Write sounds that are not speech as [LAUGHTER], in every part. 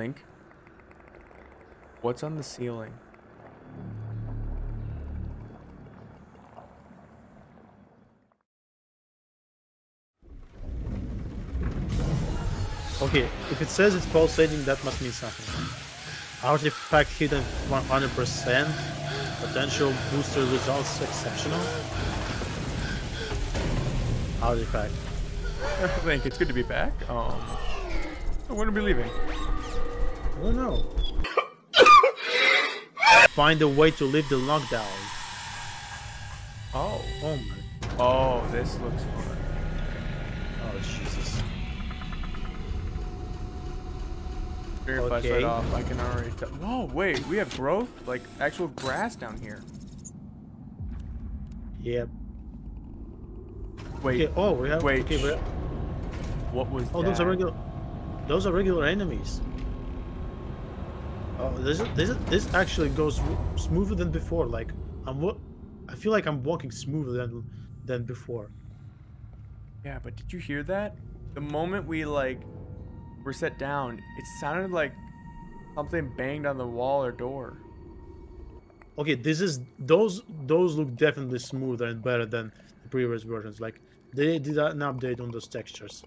Link. What's on the ceiling? Okay, if it says it's pulsating, that must mean something. Artifact hidden 100%. Potential booster results exceptional. Artifact. Link, [LAUGHS] it's good to be back. Um, when are we leaving? I don't know. Find a way to lift the lockdown. Oh. Oh my. Oh, this looks fun. Oh Jesus. Turn your flashlight Okay. off. I can already tell. Whoa, wait. We have growth, like actual grass down here. Yep. Wait. Okay. Oh, we have. Wait, Okay. What was oh, that? those are regular. Those are regular enemies. Oh, this is, this is, this actually goes smoother than before. Like I'm what I feel like I'm walking smoother than than before. Yeah, but did you hear that? The moment we like were set down, it sounded like something banged on the wall or door. Okay, this is those those look definitely smoother and better than the previous versions. Like they did an update on those textures.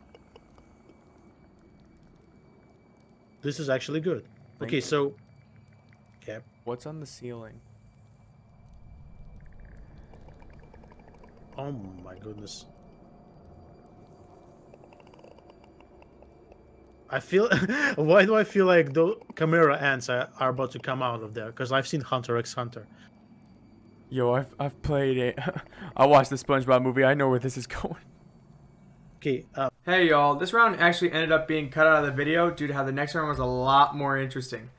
This is actually good. Okay, Link. so What's on the ceiling? oh my goodness. I feel [LAUGHS] why do I feel like the chimera ants are, are about to come out of there? Because I've seen Hunter x Hunter. Yo, I've I've played it. [LAUGHS] I watched the SpongeBob movie. I know where this is [LAUGHS] going. Okay, uh, Hey y'all, this round actually ended up being cut out of the video due to how the next round was a lot more interesting.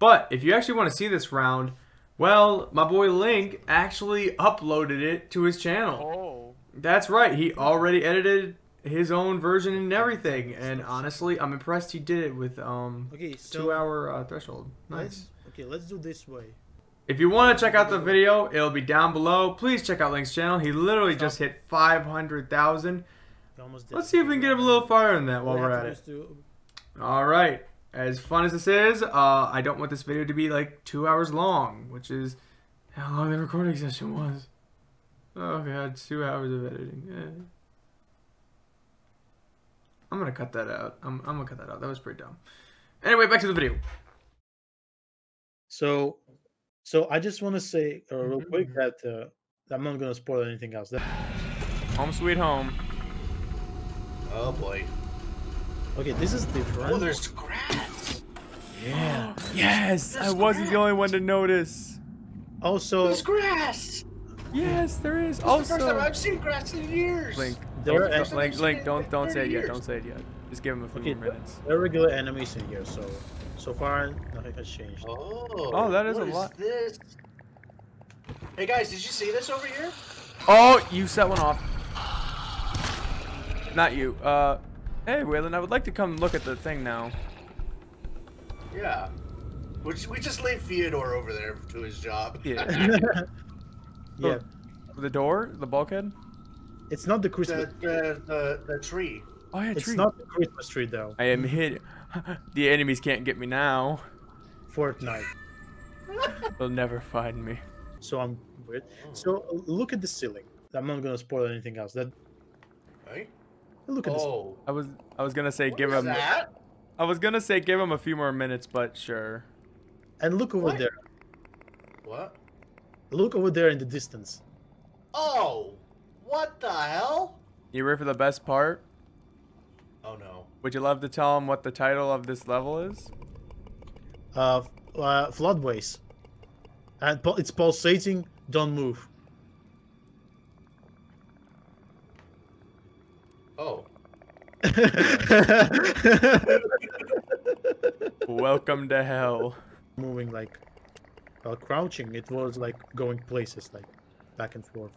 But if you actually want to see this round, well, my boy Link actually uploaded it to his channel. Oh. That's right, he already edited his own version and everything. And honestly, I'm impressed he did it with um okay, so two hour uh, threshold. Nice. Okay, let's do this way. If you want to check out the video, it'll be down below. Please check out Link's channel. He literally just hit 500,000. We almost did. Let's see if we can get him a little farther than that while We we're at it. All right. As fun as this is, uh, I don't want this video to be like two hours long, which is how long the recording session was. Oh god, two hours of editing. Eh. I'm gonna cut that out. I'm, I'm gonna cut that out. That was pretty dumb. Anyway, back to the video. So, so I just want to say uh, real Mm-hmm. quick that uh, I'm not gonna spoil anything else. That, Home sweet home. Oh boy. Okay, this is different. Oh, there's grass. Yeah. yes, I wasn't the only one to notice. also, There's grass. Yes, there is. This is the first time Also, I've seen grass in years. Link. There Don't, are- don't- Link, Link, don't, don't say it 30 yet. Don't say it yet. Just give him a few okay, more minutes. there are regular enemies in here, so so far nothing has changed. Oh. Oh, that is what a lot. this? Hey guys, did you see this over here? Oh, you set one off. Not you. Uh, hey, Whalen, I would like to come look at the thing now. Yeah. We just, we just leave Theodore over there to his job. Yeah. [LAUGHS] yeah, oh, the door? The bulkhead? it's not the Christmas. the, the, the, the tree. Oh, yeah, It's tree. not the Christmas tree though. I am hit. [LAUGHS] the enemies can't get me now. Fortnite. [LAUGHS] They'll never find me. So I'm weird. So look at the ceiling. I'm not gonna spoil anything else. That Right? Look at this. Oh. I was I was gonna say What give him that? I was gonna say give him a few more minutes, but sure. And look over What? there. What? Look over there in the distance. Oh. What the hell? You ready for the best part? Oh no. Would you love to tell him what the title of this level is? Uh, uh floodways. And it's pulsating. Don't move. Oh. [LAUGHS] Welcome to hell. Moving like, while crouching, it was like going places, like back and forth.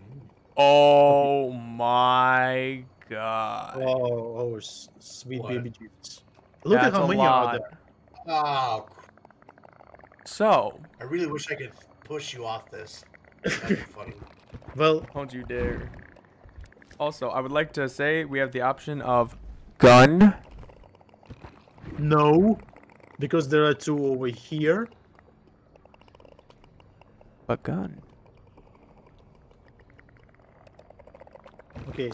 Oh my god. Oh, oh, sweet What? baby Jesus! Look That's at how a many lot. are there. Oh. So, I really wish I could push you off this. That'd be funny. [LAUGHS] Well, don't you dare. Also, I would like to say we have the option of gun. no, because there are two over here. A gun. Okay.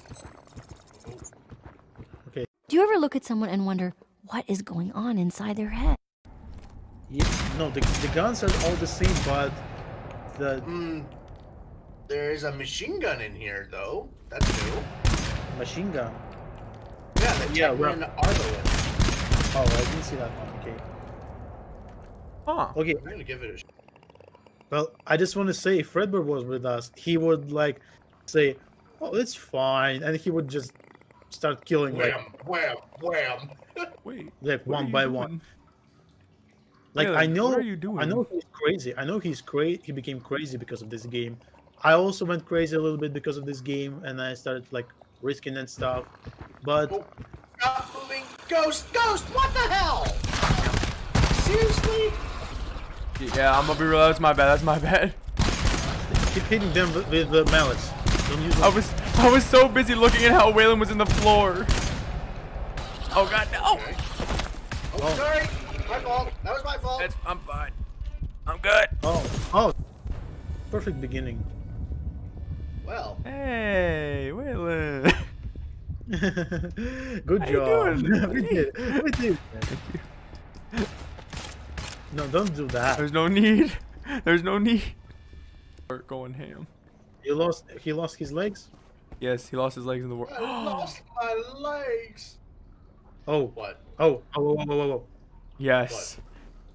Okay. Do you ever look at someone and wonder what is going on inside their head? Yeah, no, the, the guns are all the same, but the Hmm. There's a machine gun in here, though. That's new. machine gun. Yeah, the Yeah, Techman well- Arbalist. Oh, I didn't see that one. Okay. Huh. Okay. I'm gonna give it a sh- Well, I just want to say, if Fredbear was with us, he would like say, "Oh, it's fine," and he would just start killing like wham, wham, wham. [LAUGHS] Wait. like one by doing? one. Like Caleb, I know, what are you doing? I know he's crazy. I know he's crazy. He became crazy because of this game. I also went crazy a little bit because of this game, and I started like risking and stuff. But Oh, stop moving! Ghost! Ghost! What the hell? Seriously? Yeah, I'm gonna be real. That's my bad. That's my bad. keep hitting them with, with the mallets. Don't. I was I was so busy looking at how Whalen was in the floor. Oh god, no! Oh. Okay. Oh, oh, sorry. My fault. That was my fault. That's, I'm fine. I'm good. Oh, oh, perfect beginning. Well, Hey, Whalen. [LAUGHS] [LAUGHS] Good How job. doing? we did. We did. No, don't do that. There's no need. [LAUGHS] There's no need. We're going ham. He lost. He lost his legs. Yes, he lost his legs in the war. I [GASPS] lost my legs. Oh. What? Oh. Oh. Oh. Oh. Oh. oh. yes.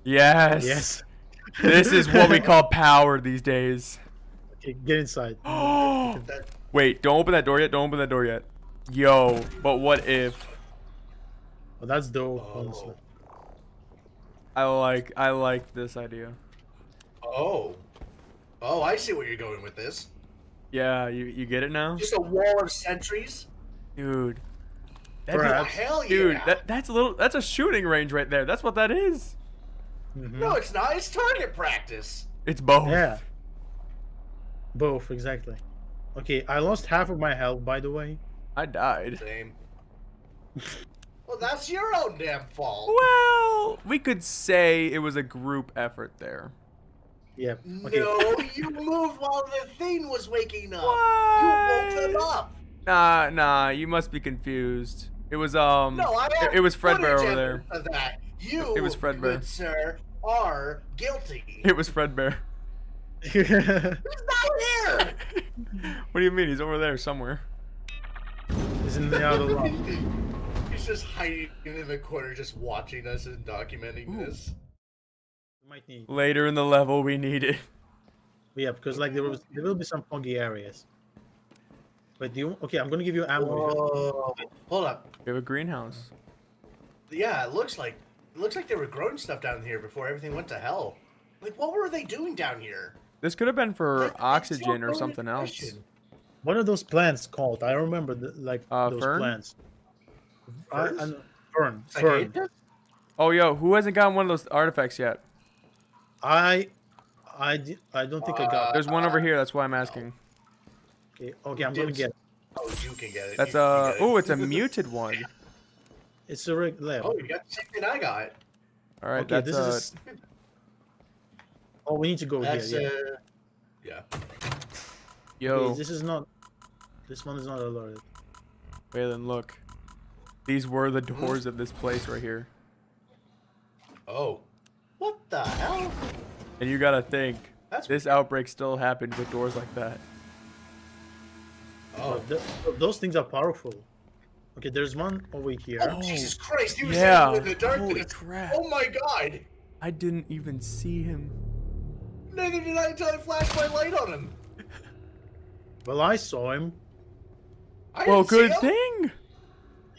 Yes. Yes. This is what we [LAUGHS] call power these days. Okay, get inside. [GASPS] That, Wait, don't open that door yet. Don't open that door yet. Yo, but what if Oh, that's dope. Honestly. I like I like this idea. oh. Oh, I see where you're going with this. Yeah, you you get it now, Just a wall of sentries? dude. That'd be- Oh, Perhaps. hell yeah. dude, that that's a little that's a shooting range right there. That's what that is. Mhm. No, it's not. It's target practice. It's both. Yeah. Both exactly. Okay, I lost half of my health, by the way. I died. Same. [LAUGHS] well, that's your own damn fault. Well, we could say it was a group effort there. Yeah. Okay. No, you moved while the thing was waking up. What? You woke them up. Nah, nah, you must be confused. It was um No, I it, have it was Fredbear over there. Of that. You, It was Fredbear. good sir, are guilty. It was Fredbear. [LAUGHS] He's not here. [LAUGHS] what do you mean? He's over there somewhere. He's in the other room. [LAUGHS] He's just hiding in the corner, just watching us and documenting this. Might need. Later in the level, we need it. Yeah, because like there was there will be some foggy areas. But do you? Okay, I'm gonna give you ammo. Whoa. Hold up. We have a greenhouse. Yeah, it looks like it looks like they were growing stuff down here before everything went to hell. Like, what were they doing down here? This could have been for That- oxygen or good something else. Question. What are those plants called? I remember the, like Uh, those fern? plants. I, I know- fern. Fern. Cicadas? Oh, yo, who hasn't gotten one of those artifacts yet? I, I, I don't think I got. There's one over here. That's why I'm asking. Okay, okay, I'm gonna get. It. Oh, you can get it. That's You can uh it. oh, it's a muted one. It's a regular. Oh, you got the same thing I got. All right, okay, that's this uh is. Oh, we need to go That's here. uh, Yeah. yeah. yo, Okay, this is not. This one is not alerted. Whalen, look. These were the doors of this place right here. Oh, what the hell? And you gotta think, That's this outbreak still happened with doors like that. oh. Th- those things are powerful. Okay, there's one over here. Oh, Jesus Christ! He was yeah. yeah. in the darkness. Holy crap. Oh my God! I didn't even see him. Neither did I until I flashed my light on him. Well, I saw him. I Well, good thing.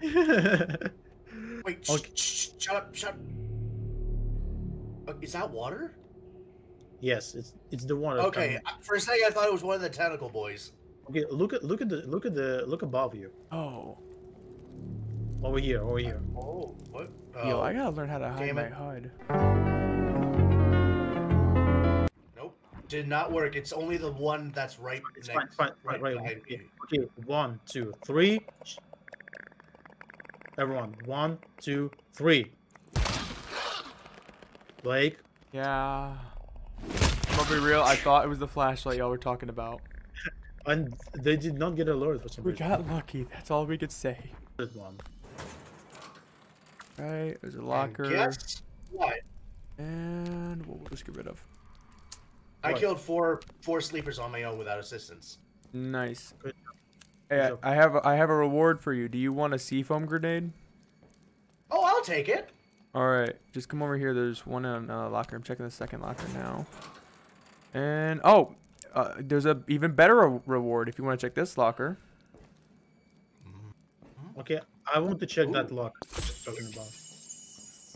[LAUGHS] Wait, Okay. shh, shh, shut up, shut up. Uh, is that water? yes, it's it's the water. Okay, coming. uh, for a second I thought it was one of the tentacle boys. Okay, look at look at the look at the look above you. Oh, Over here, over here. Oh, what? yo, Oh, I gotta learn how to hide damn my it. HUD. Nope, did not work. It's only the one that's right It's next, fine, fine, right, right, right. behind Okay, me. okay, one, two, three. Everyone, one, two, three. Blake, Yeah. I'm gonna be real. I thought it was the flashlight y'all were talking about. [LAUGHS] and they did not get alert for some We reason. got lucky. That's all we could say. There's one. Right. There's a And locker. guess what? And what we'll just get rid of. I What? killed four four sleepers on my own without assistance. Nice. Hey. I I have a, I have a reward for you. Do you want a C-foam grenade? Oh, I'll take it. All right, just come over here. There's one in a locker. I'm checking the second locker now. And oh, uh, there's a even better re- reward if you want to check this locker. Okay, I want to check that Ooh. lock. Talking about.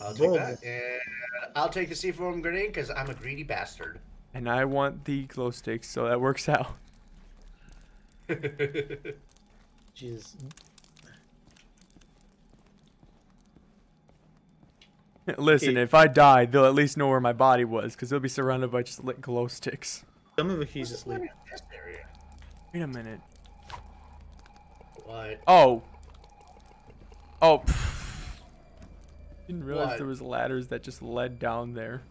I'll take Boom. that, and I'll take the C4 grenade because I'm a greedy bastard. And I want the glow sticks, so that works out. [LAUGHS] Jesus. Listen, Okay. if I die, they'll at least know where my body was, because they'll be surrounded by just lit glow sticks. Tell me if he's What's asleep. in this area? Wait a minute. What? Oh. Oh. pff. Didn't realize What? there was ladders that just led down there.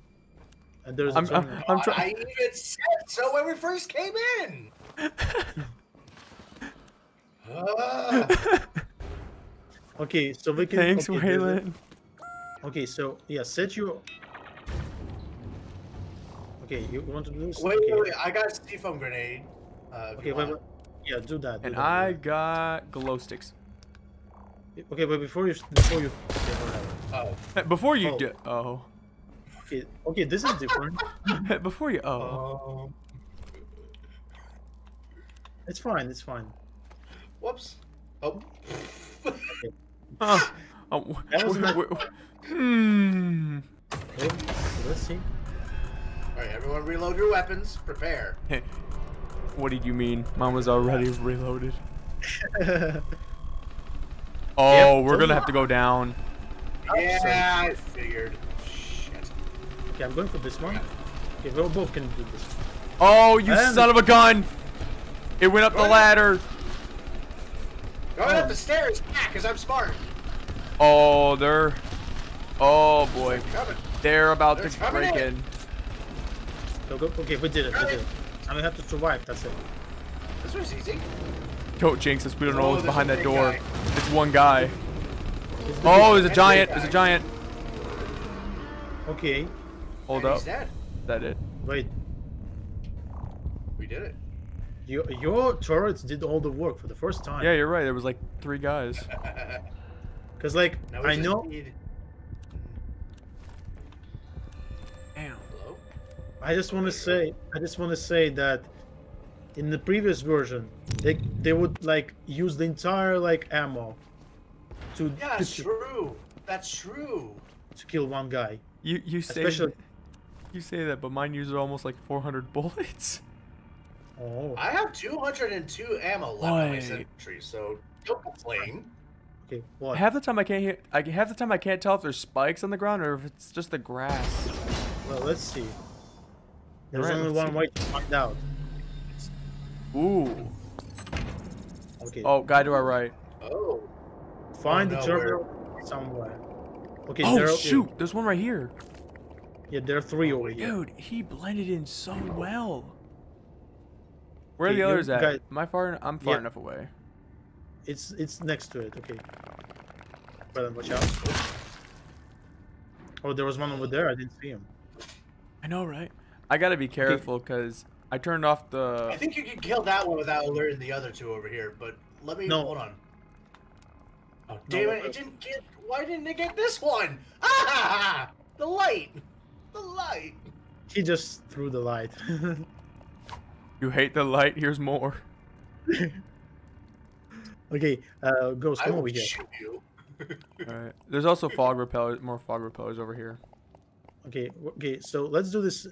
And there's a I'm, I'm, tunnel. I'm I trying. even said so when we first came in. Ah, [LAUGHS] Okay, so we can. Thanks, okay, Whalen. Okay, so yeah, set your. Okay, you want to do this? wait, okay. wait, wait, I got a C4 grenade. Uh, Okay, wait, wait. Yeah, do that. do And that, I do got glow sticks. Okay, but before you before you. Okay, whatever. Oh. Before you Oh. do. Oh. Okay, okay, this is different. [LAUGHS] Before you. Oh. Um, it's fine. It's fine. whoops. Oh. [LAUGHS] Huh. Oh, That was wh- not- wh- wh- Hmm. Okay, so let's see. Alright, everyone reload your weapons. Prepare. What did you mean? Mine was already [LAUGHS] reloaded. Oh, we're gonna have to go down. Yeah, I figured. Shit. okay, I'm going for this one. Okay, we both can do this. Oh, you And- son of a gun! It went up the What? ladder. Going up the stairs, yeah, because I'm smart. Oh, they're. Oh boy, Coming. they're about They're to coming break in. in. Go, go, okay, we did it. We did it. And we have to survive. That's it. This was easy. Don't jinx us. We don't know Oh, what's behind that door. guy. It's one guy. It's the Oh, big- there's a giant. big There's a giant. Okay, Hold And up. He's dead. Is that it? wait. We did it. Your, your turrets did all the work for the first time. Yeah, you're right. There was like three guys. [LAUGHS] Because, like, Now we I just know, Need... Damn. Hello? I just want to say, I just want to say that in the previous version, they they would like use the entire like ammo to Yeah, to, that's true. That's true. to kill one guy. You you say Especially- you say that, but mine uses almost like 400 [LAUGHS] bullets. Oh, I have 202 ammo left on my sentry, so don't complain. okay. What? Half the time I can't hear. I half the time I can't tell if there's spikes on the ground or if it's just the grass. Well, let's see. There's Alright, only one see. way to find out. Ooh. Okay. Oh, guy to our right. Oh. Find oh, the no, turret somewhere. Okay. Oh there are, shoot! There's one right here. Yeah, there are three over here. Dude, he blended in so well. Where are the others at? guys- Am I far? I'm far Yeah. enough away. It's it's next to it. Okay. Brother, watch out. Oh, there was one over there. I didn't see him. I know, right? I gotta be careful because I turned off the. I think you can kill that one without alerting the other two over here, but let me No. hold on. Oh damn it! uh, It didn't get. Why didn't it get this one? [LAUGHS] Ah! The light. The light. He just threw the light. [LAUGHS] You hate the light. Here's more. [LAUGHS] okay, uh, Ghost, I come will over here. shoot you. All [LAUGHS] right. There's also fog repellers. More fog repellers over here. Okay, okay, so let's do this.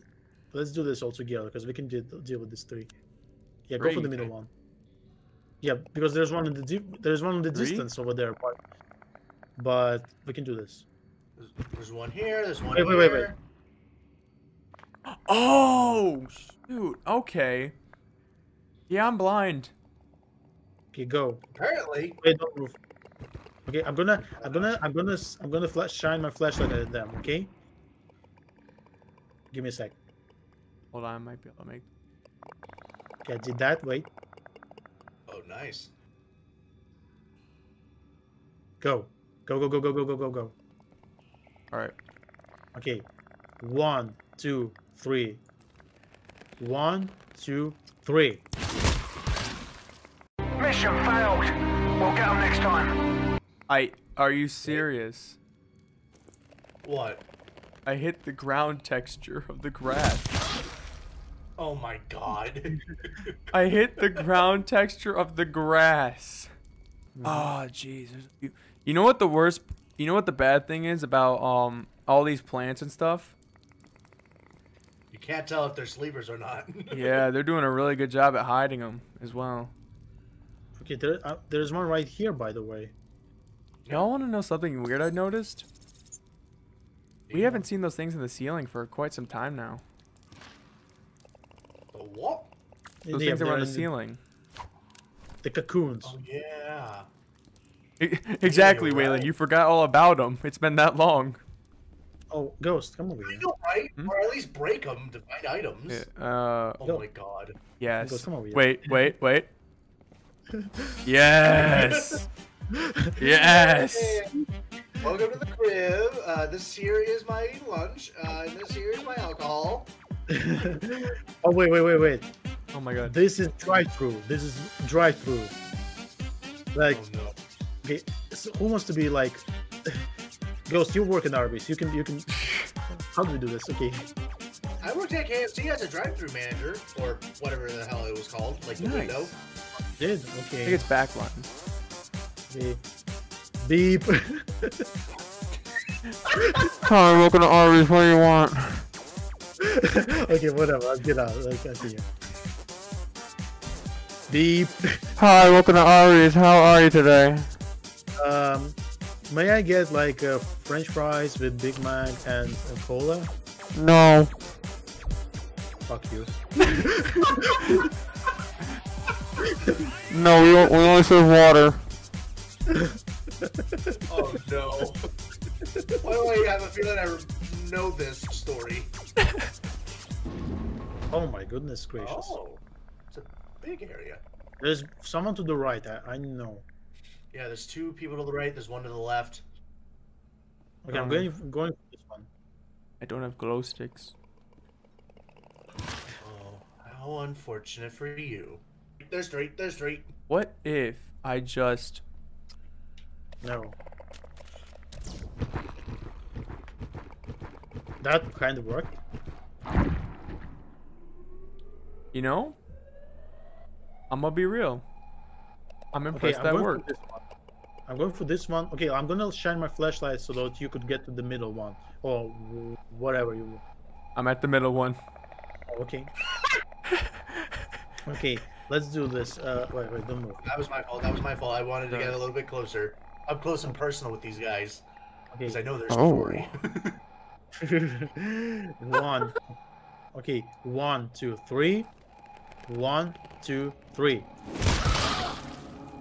Let's do this all together because we can deal, deal with these three. Yeah, go for the Three? middle one. Yeah, because there's one in the di- there's one in the Three? distance over there, but but we can do this. There's, there's one here. There's one Wait, here. wait, wait, wait. Oh shoot. Okay. Yeah, I'm blind. Okay, go. Apparently, Wait, don't move. Okay, I'm gonna, I'm gonna, I'm gonna, s- I'm gonna flash, shine my flashlight at them. Okay. Give me a sec. Hold on, I might be able to make. Okay, I did that. Wait. Oh, nice. Go. Go, go, go, go, go, go, go, go. All right. Okay. One, two, three. One, two, three. Mission failed. We'll get them next time. I. Are you serious? What? I hit the ground texture of the grass. Oh my god. I hit the [LAUGHS] ground texture of the grass. Oh, jeez. there's You know what the worst? You know what the bad thing is about um all these plants and stuff? You can't tell if they're sleepers or not. [LAUGHS] Yeah, they're doing a really good job at hiding them as well. Okay, there, uh, there's one right here, by the way. Y'all want to know something weird I noticed? We Yeah. haven't seen those things in the ceiling for quite some time now. The what? Those Yeah, things they're around the ceiling. The cocoons. Oh yeah. [LAUGHS] exactly, you're Whalen. right. You forgot all about them. It's been that long. Oh, Ghost, come over I here. know, right? Hmm? Or at least break them to find items. Uh, Oh Go. my god. yes. Ghost, come over here. Wait, wait, wait. [LAUGHS] Yes. [LAUGHS] yes. Hey, Welcome to the crib. Uh, this here is my lunch. Uh, and this here is my alcohol. [LAUGHS] oh, wait, wait, wait, wait. Oh my god. This is drive-through. This is drive-through. Like, Oh no. okay, so who wants to be like... Ghost, you work in Arby's. You can, you can... How do we do this? Okay. I worked at KFC as a drive-through manager, or whatever the hell it was called, like the Nice. window. Did? I think Okay. it's backline. Okay. Beep. [LAUGHS] Hi, welcome to Arby's. What do you want? [LAUGHS] okay, whatever. I'll get out. I'll continue. Beep. Hi, welcome to Arby's. How are you today? Um, may I get like uh, French fries with Big Mac and a cola? No. Fuck you. [LAUGHS] No, we, we only serve water. [LAUGHS] Oh no. Why do I have a feeling I know this story? [LAUGHS] Oh my goodness gracious. Oh, it's a big area. There's someone to the right. I, I know. Yeah, there's two people to the right. There's one to the left. Okay, I'm Um, going going for this one. I don't have glow sticks. Oh, how unfortunate for you. There's three. There's three. What if I just No. That kind of worked. You know? I'm gonna be real. I'm Okay, impressed I'm that going worked. for this one. I'm going for this one. Okay, I'm gonna shine my flashlight so that you could get to the middle one or whatever you. want. I'm at the middle one. Okay. [LAUGHS] okay, let's do this. Uh, wait, wait, don't move. That was my fault. That was my fault. I wanted to get a little bit closer, up close and personal with these guys, Okay. because I know their Oh. story. [LAUGHS] one. Okay, one, two, three. One, two, three.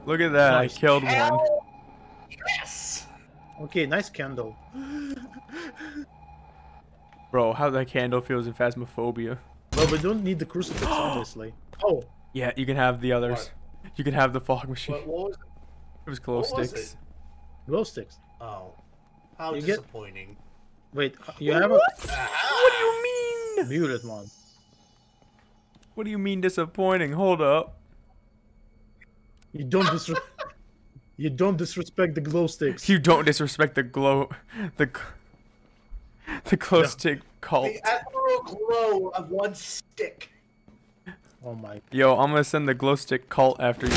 Look at that. Nice. I killed one. Yes. Okay, nice candle. [LAUGHS] Bro, how that candle feels in Phasmophobia. Well, we don't need the crucifix, [GASPS] obviously. Oh, Yeah, you can have the others. You can have the fog machine. What, what was? It it? was glow what was sticks. it? glow sticks. Oh, how You get- disappointing. Wait, you have a Ah, What do you mean? muted one. What do you mean disappointing? Hold up. You don't disre- You don't disrespect the glow sticks. You don't disrespect the glow, the, g- the glow No. stick cult. The ethereal glow of one stick. Oh my. Yo, I'm gonna send the glow stick cult after you.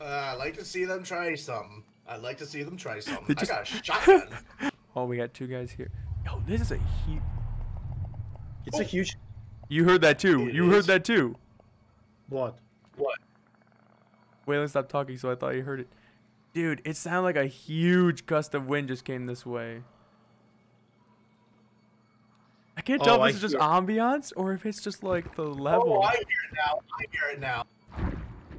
Uh, I'd like to see them try something. I'd like to see them try something. They I got a [LAUGHS] shotgun. Oh, we got two guys here. Yo, this is a huge. It's a huge. You heard that too. It you heard that too. What? What? Whalen stopped talking, so I thought you heard it. Dude, it sounded like a huge gust of wind just came this way. I can't tell Oh, if I this is just hear- ambiance or if it's just like the oh, level. Oh, I hear it now. I hear it now.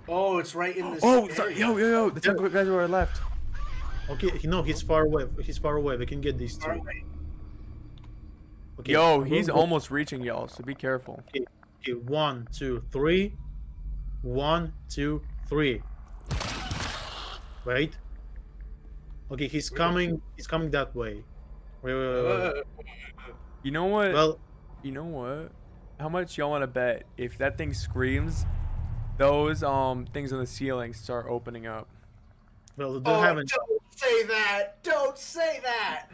Oh, it's right in this. Oh, sorry. area. Yo, yo, yo. The two guys were left. Okay, no, he's far away. He's far away. We can get these two. Alright. Okay. Yo, I he's will go- almost reaching y'all, so be careful. Okay. Okay, one, two, three. One, two, three. Wait. Okay, he's coming. He's coming that way. Wait, wait, wait, wait. You know what? Well, you know what? How much y'all want to bet if that thing screams, those um things on the ceiling start opening up? well, they oh, haven't. don't say that! Don't say that!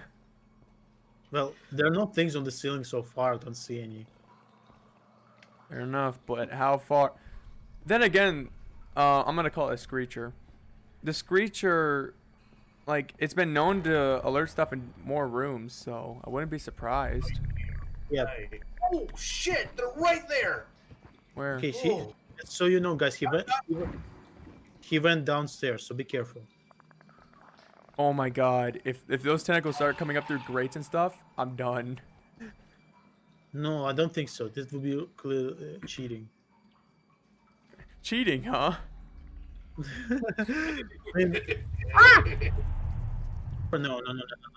Well, there are no things on the ceiling so far. I don't see any. Fair enough, but how far? Then again, uh, I'm gonna call it a screecher. The screecher, like, it's been known to alert stuff in more rooms, so I wouldn't be surprised. Yeah. Oh shit! They're right there. Where? Okay, see. Oh. So you know, guys, he went. He went, he went downstairs. So be careful. Oh my god! If if those tentacles start coming up through grates and stuff, I'm done. No, I don't think so. This would be clear uh, cheating. Cheating, huh? [LAUGHS] I mean, no, no, no, no, no,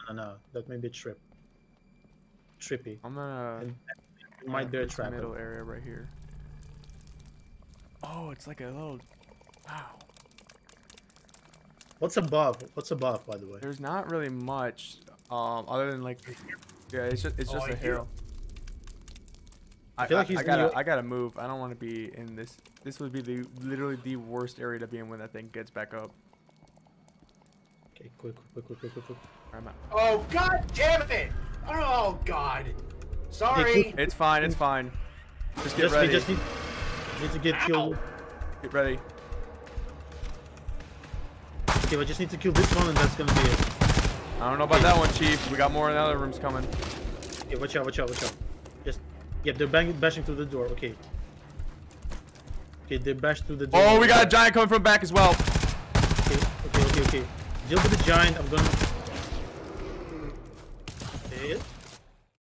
no, no. That may be a trip. Trippy. I'm gonna. And It might be a trap. Middle area right here. Oh, it's like a little. Wow. What's above? What's above, by the way? There's not really much, um, other than like, yeah, it's just it's Oh, just I a hear- hill. I, feel I, like he's I gotta I gotta move. I don't want to be in this. This would be the literally the worst area to be in when that thing gets back up. Okay, quick, quick, quick, quick, quick, quick. Where am I? Oh god damn it! Oh god. Sorry. It's fine. It's fine. Just get Just, we ready. just need, need to get killed. Get ready. Okay, we just need to kill this one, and that's gonna be it. I don't know about that one, Chief. We got more in the other rooms coming. Okay, watch out, watch out, watch out. Yeah, they're banging, bashing through the door. Okay. Okay, they bashed through the door. Oh, we got a giant coming from back as well. Okay, okay, okay, okay. Deal with the giant. I'm gonna.